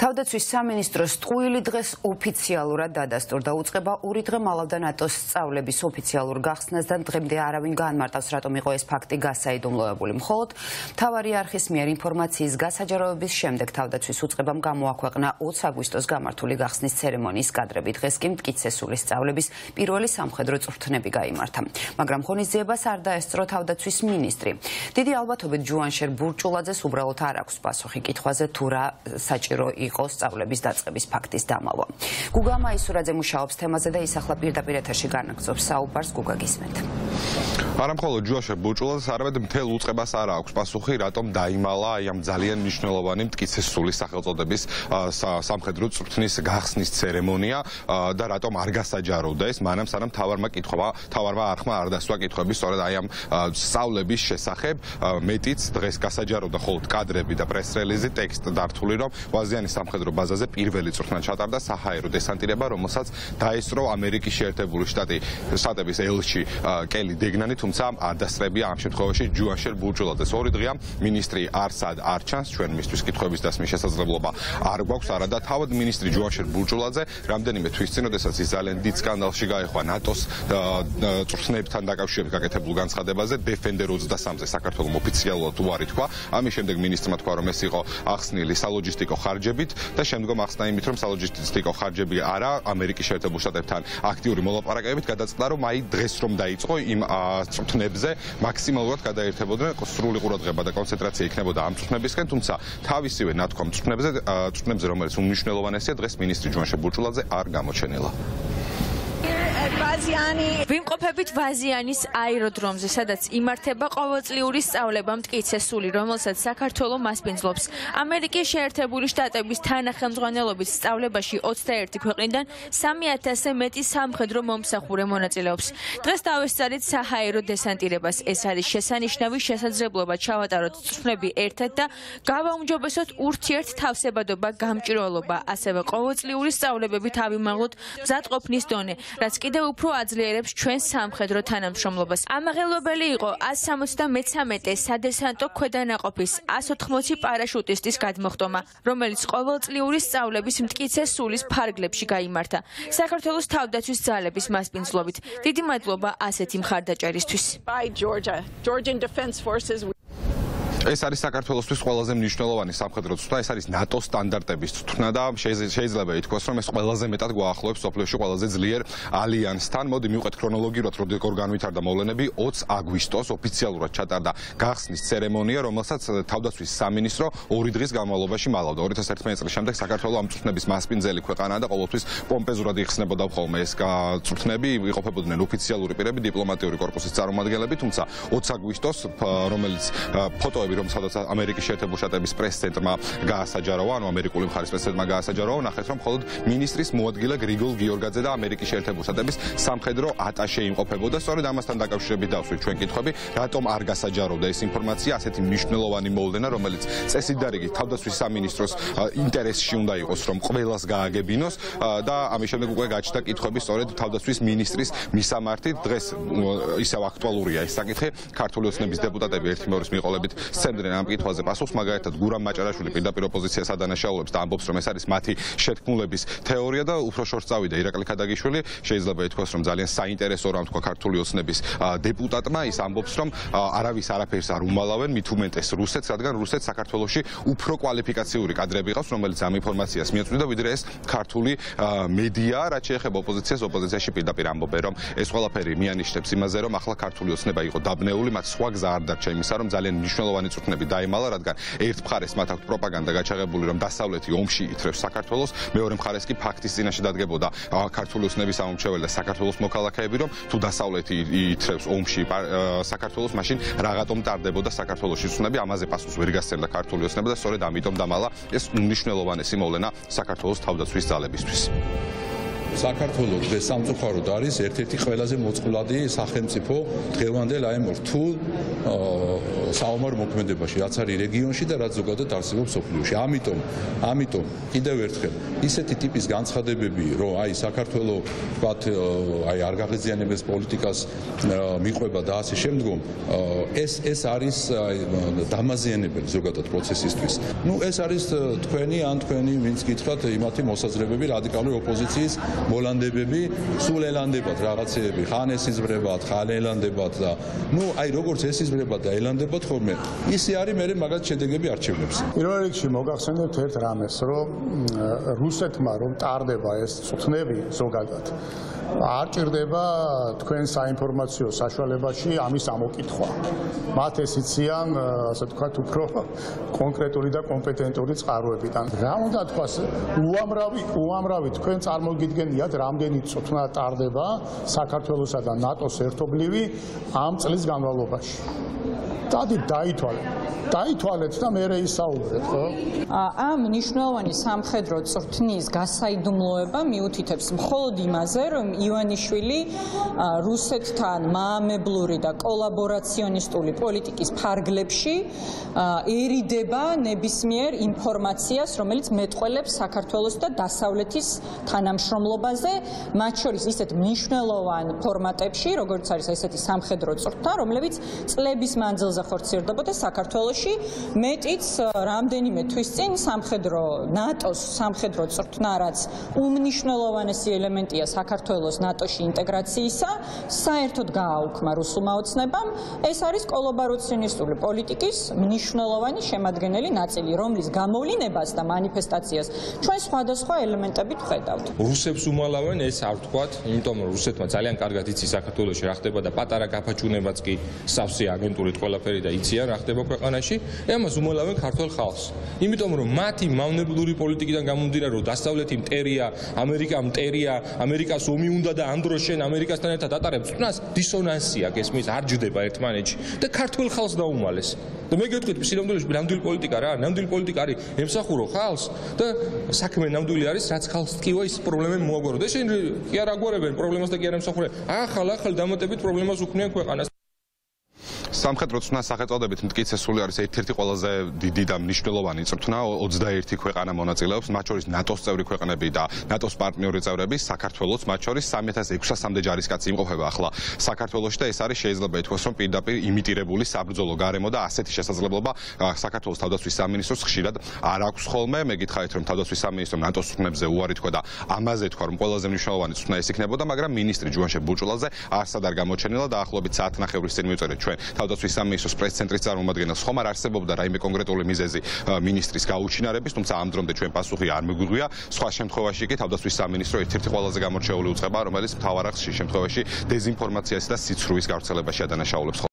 თავდაცვის სამინისტროს ტყუილი დღეს ოფიციალურად დადასტურდა. უწყება ორი დღე მალავდა ნატოს სწავლების ოფიციალურ გახსნას და დღემდე არავინ განმარტავს, რატომ იყო ეს ფაქტი გასაიდუმლოებული. მხოლოდ თავარი არხის მიერ ინფორმაციის გასაჯაროების შემდეგ თავდაცვის უწყებამ გამოაქვეყნა 20 აგვისტოს გამართული გახსნის ცერემონიის კადრები. დღეს კი მტკიცესული სწავლების პირველი სამხედრო წვრთნები გამართა. მაგრამ ხონისძიებას არ დაესწრო თავდაცვის მინისტრი. დიდი ალბათობით ჯუანშერ ბურჭულაძეს უბრალოდ არ აქვს პასუხი კითხვაზე თუ რა საჭირო იყო სწავლების დაწყების ფაქტის დამალვა. გუგა მაისურაძე მუშაობს თემაზე და ის ახლა პირდაპირ ეთერში განაგზობს საუბარს გუგა გისმენთ. არა მხოლოდ ჯუაშე ბუჭულაძეს, არამედ მთელ უწყებას არ აქვს. პასუხი, რატომ დაიმალა აი ამ ძალიან მნიშვნელოვანი მტკიცესული სახელწოდების სამხედრო წვრთნის გახსნის ცერემონია და რატომ არ გასაჯაროვდა ეს? მანამ სანამ თავარმა კითხვა, თავარმა არხმა არ დასვა კითხვები სწორედ აი ამ სწავლების შესახებ, მეტიც დღეს გასაჯაროვდა ხოლმე კადრები და პრესრელიზი ტექსტ დართული რომ ვაზიანის სამხედრო ბაზაზე პირველი წვრთნა ჩატარდა საჰაერო დესანტირება, რომელსაც დაესწრო ამერიკის შეერთებული შტატი შტატების ელჩი კელი დეგნანი, თუმცა არ დასწრებია ამ შემთხვევაში ჯუანშერ ბურჯულაძეს. ორი დღეა მინისტრი არსად არჩანს ჩვენ მისთვის კითხვების დასმის შესაძლებლობა არ გვაქვს, არადა თავად მინისტრი ჯუანშერ ბურჯულაძე რამდენიმე თვის წინ, როდესაც ის ძალიან დიდ სკანდალში გაეხვა ნატოს წვრთნებთან დაკავშირებით გაკეთებულ განცხადებაზე, Defender 23-ზე საქართველოს ოფიციალურად უარი თქვა. ამის შემდეგ მინისტრმა თქვა, რომ ეს იყო ახსნილი სალოჯისტიკო ხარჯებით და შემდგომ ახსნა იმით, რომ სალოჯისტიკო ხარჯები არა ამერიკის შეერთებულ შტატებთან აქტიური მოლაპარაკებებით გადაწყდა, რომ აი დღეს რომ დაიწყო იმ წვრთნებზე მაქსიმალურად გადაერთებოდნენ სრული ყურადღება და კონცენტრაცია იქნებოდა ამ წვრთნებისკენ, თუმცა თავისივე ნათქვამ წვრთნებზე წვრთნებზე რომელიც უმნიშვნელოვანესია დღეს მინისტრი ჯუანშე ბურჭულაძე არ გამოჩენილა. ვაზიანი. ვიმყოფებით ვაზიანის აეროდრომზე სადაც იმართება ყოველწლიური სწავლება მტკიცესული რომელსაც საქართველოს მასპინძლობს. ამერიკის შეერთებული შტატების თანახმწვანელობით სწავლებაში 21 ქვეყნიდან 3000-ზე მეტი სამხედრო მომსახურე მონაწილეობს. დღეს დავესწარით საჰაერო დესანტირებას. ეს არის შესანიშნავი შესაძლებლობა ჩავატაროთ წვრთნები ერთად და გავაუმჯობესოთ ურთიერთ თავსებადობა გამჭირვალობა. ასევე ყოველწლიური სწავლებები თავიმაღლოთ მზადყოფნის დონე რაც კი კიდევ უფრო აძლიერებს ჩვენ სამხედრო თანამშრომლობას. ამაღელვებელი იყო 173 სადესანტო ქვედანაყოფის 180 პარაშუტისტის გადმოხტომა, რომელიც ყოველწლიური სწავლების მტკიცე სულის ფარგლებში გამართა. საქართველოს თავდაცვის ძალების მასპინძლობით. დიდი მადლობა ასეთი მხარდაჭერისთვის. ეს არის საქართველოსთვის ყველაზე მნიშვნელოვანი სამხედრო ცვლა, ეს არის ნატოს სტანდარტების ცვლა და შეიძლება ითქვას, რომ ეს ყველაზე მეტად გვაახლოებს სოფლიოში ყველაზე ძლიერ ალიანსთან. მოდი მივყვეთ ქრონოლოგიურად, როდესაც განვითარდა მოვლენები 20 აგვისტოს ოფიციალურად ჩატარდა გახსნის ცერემონია, რომელსაც თავდაცვის სამინისტრო ორი დღის განმავლობაში მალავდა. 2011 წლის შემდეგ საქართველოს ამ წვრთნების მასპინძელი ქვეყანაა და ყოველთვის პომპეზურად იხსნებოდა ხოლმე ეს წვრთნები, იყოფებოდნენ ოფიციალური პირები, დიპლომატიური კორპუსის წარმომადგენლები, თუმცა 20 აგვისტოს, რომელიც ფოტოები ფაქტები, რომ სადაც ამერიკის შეერთებული შტატების პრეს-ცენტრმა გაასაჯაროვა, ანუ ამერიკული მხარის პრეს-ცენტრმა გაასაჯაროვა, ნახეთ რომ მხოლოდ ministris მოადგილე გრიგოლ გიორგაძე და ამერიკის შეერთებული შტატების სამხედრო ატაშე იმყოფებოდა. სწორედ ამასთან დაკავშირებით დავსვით ჩვენ კითხვები, რატომ არ გასაჯაროვდა ეს ინფორმაცია ასეთი მნიშვნელოვანი მოვლენა, რომელიც წესიდარიგი თავდაცვის სამინისტროს ინტერესში უნდა იყოს, რომ ყველას გააგებინოს და ამის შემდეგ უკვე გაჩნდა კითხვები სწორედ თავდაცვის ministris მისამართით. დღეს ისევ აქტუალურია ეს საკითხი. ქართული ოცნების დეპუტატები ერთი მეორის მიყოლებით სცემდნენ ამ კითხვაზე პასუხს მაგალითად გურამ მაჭარაშვილი პირდაპირ ოპოზიციას ადანაშაულებს და ამბობს რომ ეს არის მათი შეთქმულების თეორია და უფრო შორს წავიდა ირაკლი ქადაგიშვილი. შეიძლება ითქვას რომ ძალიან საინტერესო რამ თქვა ქართული ოცნების დეპუტატმა. ის ამბობს რომ არავის არაფერს არ უმალავენ მით უმეტეს რუსეთს რადგან რუსეთს საქართველოსში უფრო კვალიფიკაციური კადრები ყავს რომელიც ამ ინფორმაციას მიეწვიდა. ვიდრე ეს ქართული მედია რაც შეეხება ოპოზიციას ოპოზიციაში პირდაპირ ამბობენ რომ ეს ყველაფერი მიანიშნებს იმაზე რომ ახლა ქართული ოცნება იყო დაბნეული მათ სხვა გზა არ დარჩა იმისა რომ ძალიან მნიშვნელოვანი წვრთნები დაიმალა, რადგან ერთ მხარეს მათ აქვს პროპაგანდა გაჩაღებული, რომ დასავლეთი ომში ითრევს საქართველოს, მეორე მხარეს კი ფაქტის წინაშე დადგებოდა ქართული ოცნების ამომრჩეველი და საქართველოს მოქალაქეები, რომ თუ დასავლეთი ითრევს ომში საქართველოს, მაშინ რაღაცომ ტარდებოდა საქართველოს ოცნები, ამაზე პასუხს ვერ გასცემდა ქართული ოცნება და სწორედ ამიტომ დამალა ეს უნიშნელოვანესი მოვლენა საქართველოს თავდაცვის ძალებისთვის. საქართველოს დღეს სამწუხაროდ არის ერთ-ერთი ყველაზე მოწყვლადი სახელმწიფო დღევანდელ აი ამ რთულ საომარ მოქმედებაში, რაც არის რეგიონში და რაც ზოგადად არსებობს სოფლიოში. ამიტომ, ამიტომ კიდევ ერთხელ ისეთი ტიპის განცხადებები, რომ აი საქართველოს ვთქვათ, აი არ გაღიზიანებს პოლიტიკას მიყვება და ასე შემდგომ, ეს ეს არის აი დამაზიანებელი ზოგადად პროცესისთვის. ნუ ეს არის თქვენი ან თქვენი ვინც გითხრათ იმათი მოსაზრებები რადიკალური ოპოზიციის მოლანდებები, სულ ელანდებათ რაღაცეები, ხან ეს იზრებათ, ხან ელანდებათ და ნუ აი როგორც ეს იზრებათ და ელანდებათ ხოლმე, ისე არის მე მაგათ შედეგები არჩევნებს. პირველ რიგში მოგახსენებთ ერთ რამეს, რომ რუსეთმა რომ ტარდება ეს წვნები ზოგადად არ ჭირდება თქვენ საინფორმაციო საშუალებაში ამის ამოკითხვა. მათ ეს იციან, ასე ვთქვათ, უფრო კონკრეტული და კომპეტენტური წყაროებიდან. რა უნდა თქვას, უამრავი, უამრავი თქვენ წარმოგიდგენიათ, რამდენი წვნა ტარდება საქართველოსა და ნატოს ერთობლივი ამ წლის განმავლობაში. დადი დაითვალეთ. დაითვალეთ და მე რეისაუბრეთ, ხო? ამ ნიშნავანი სამხედრო წრთნის გასაიდუმლოება მიუთითებს მხოლოდ იმაზე, რომ ივანიშვილი რუსეთთან მაამებლური და კოლაბორაციონისტული პოლიტიკის ფარგლებში ერიდება ნებისმიერ ინფორმაციას, რომელიც მეტყველებს საქართველოს და დასავლეთის თანამშრომლობაზე, მათ შორის ისეთ მნიშვნელოვან ფორმატებში, როგორც არის ესეთი სამხედრო წრთნა, რომლებიც წლების მანძილზე განზაფორცირდებოდა საქართველოში. მეტიც რამდენიმე თვის წინ სამხედრო ნატოს სამხედრო წვრთნა რაც უმნიშვნელოვანესი ელემენტია საქართველოს ნატოში ინტეგრაციისა, საერთოდ გააუქმა რუსულმა ოცნებამ. ეს არის კოლაბორაციონისტული პოლიტიკის მნიშვნელოვანი შემადგენელი ნაწილი, რომლის გამოვლინებას და манифестაციას ჩვენ სხვადასხვა ელემენტებით ვხედავთ. რუსებს უმალავენ ეს არ თქვათ, იმიტომ რომ რუსეთმა ძალიან კარგად იცის საქართველოს რა ხდება და პატარა გაფაჩუნებაც კი სავსე აგენტურით ყველაფერი და იციან რა ხდება ქვეყანაში ამას უმოლავენ ქართულ ხალხს. იმიტომ რომ მათი მავნებლური პოლიტიკიდან გამომდინარე, რომ დასავლეთი მტერია, ამერიკა მტერია, ამერიკას ომი უნდა და ამ დროს შენ ამერიკასთან ერთად ატარებ წვნას, დისონანსია გესმის, არ ჯდება ერთმანეთში და ქართულ ხალხს დაუმალეს. და მე გეტყვით, სინამდვილეში ნამდვილი პოლიტიკა რა, ნამდვილი პოლიტიკა არის ემსახურო ხალხს და საქმე ნამდვილი არის, რაც ხალხს ტკივა ის პრობლემები მოაგვარო. და შენ კი არ აგვარებენ პრობლემას და კი არ ემსახურე. ახალ ახალ დამატებით პრობლემას უქმნიან ქვეყანას. სამხედრო წვნა სახელწოდებით მტკიცესული არის ერთ-ერთი ყველაზე დიდი და მნიშვნელოვანი წვნა 21 ქვეყანა მონაწილეობს მათ შორის ნატოს წევრი ქვეყნები და ნატოს პარტნიორი წევრები საქართველოს მათ შორის 3600-მდე ჯარისკაცი იმყოფება. ახლა საქართველოში და ეს არის შეიძლება ითქვას რომ პირდაპირ იმიტირებული საბრძოლო გარემო და ასეთი შესაძლებლობა საქართველოს თავდაცვის სამინისტროს ხშირად არ აქვს ხოლმე. მე გითხარით რომ თავდაცვის სამინისტრო ნატოს წვნებზე უარი თქვა და ამაზე თქვა რომ ყველაზე მნიშვნელოვანი წვნა ეს იქნებოდა მაგრამ მინისტრი ჯუანშე ბუჭულაძე არსად არ გამოჩენილა და ახლობით საათნახევრის წინ მივწერეთ ჩვენ. თავდაცვის თავდაცვის სამინისტროს პრესცენტრის წარმომადგენელს ხომ არ არსებობდა რაიმე კონკრეტული მიზეზი მინისტრის გაუჩინარების, თუმცა ამ დრომდე ჩვენ პასუხი არ მიგვიგვია. სხვა შემთხვევაში კი თავდაცვის სამინისტრო ერთ-ერთი ყველაზე გამორჩეული უწყება, რომელიც მთავარ აღსში შემთხვევაში დეзинფორმაციასა და სიცრუის გავრცელებაში ადანაშაულებს.